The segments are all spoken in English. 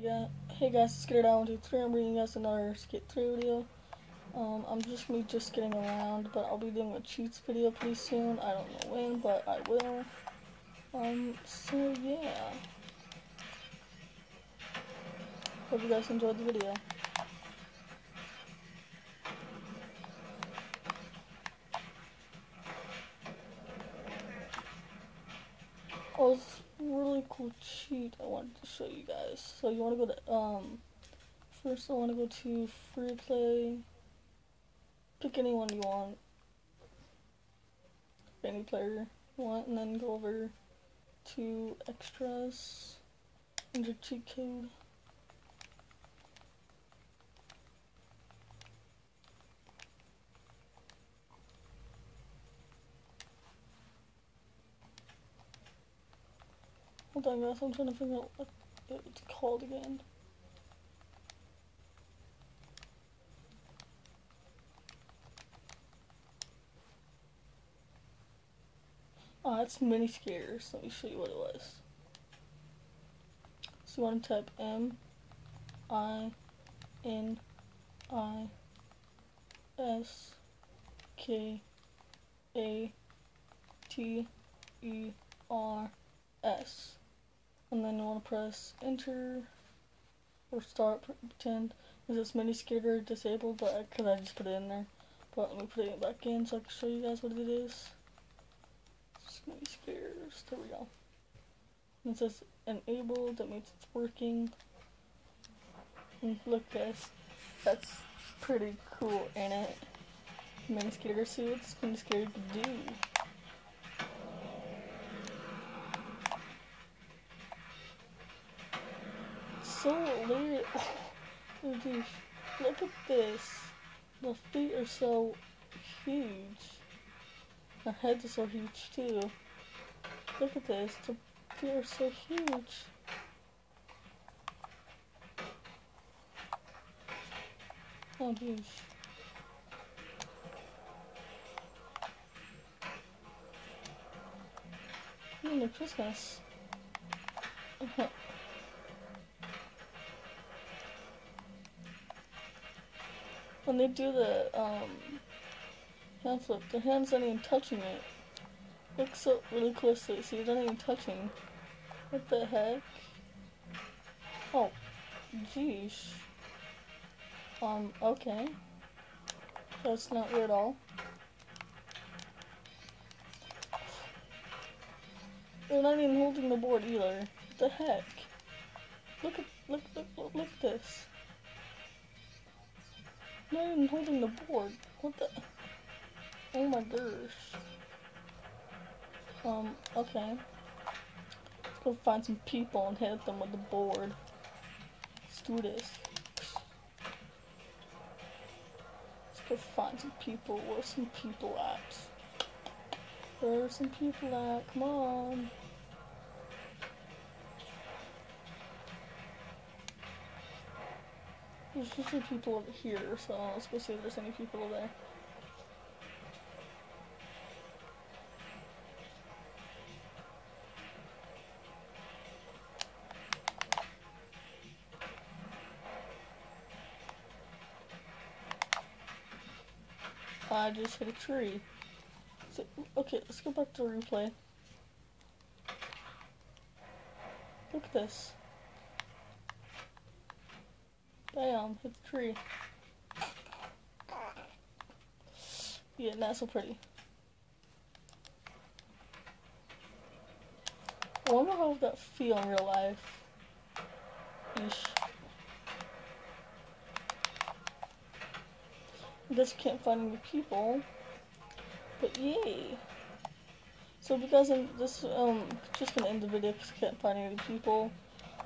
Hey guys, hey guys, it's Skate Down 123. I'm bringing you guys another Skate 3 video. Um, I'm just me just getting around, but I'll be doing a cheats video pretty soon. I don't know when, but I will. Um, so yeah. Hope you guys enjoyed the video. Oh, this really cool cheat I wanted to show you guys. So you want to go to, um, first I want to go to free play. Pick anyone you want. Any player you want, and then go over to extras, enter cheat code. Hold on guys, I'm trying to figure out what it's called again. Ah, oh, it's mini skaters. Let me show you what it was. So you want to type M I N I S K A T E R S and then you want to press enter or start pretend. Is this mini skater disabled but because I just put it in there. But let me put it back in so I can show you guys what it is. Mini skaters there we go. It says enabled that means it's working. And look guys that's pretty cool ain't it? Mini skater see what this mini skater can do so lit. Oh, dude, look at this. The feet are so huge. The heads are so huge too. Look at this. The feet are so huge. Oh, geez. Merry Christmas. when they do the um, hand flip, their hand's not even touching it. Look so really closely, see, it's not even touching. What the heck? Oh, geez. Um, okay. That's not weird at all. They're not even holding the board either. What the heck? Look at, look, look, look, look at this. Not even holding the board. What the? Oh my gosh. Um, okay. Let's go find some people and hit them with the board. Let's do this. Let's go find some people. Where's some people at? Where's some people at? Come on. There's usually people over here, so let's go see if there's any people over there. I just hit a tree. So, okay, let's go back to replay. Look at this. Bam, hit the tree. Yeah, not so pretty. I wonder how that feel in real life. Eesh. I guess can't find any people. But yay. So because this um, just gonna end the video because I can't find any people.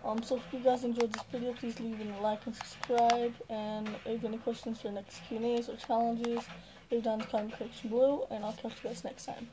Um, so if you guys enjoyed this video, please leave a like and subscribe. And if you have any questions for next Q&As or challenges, leave down in the comment section below. And I'll catch you guys next time.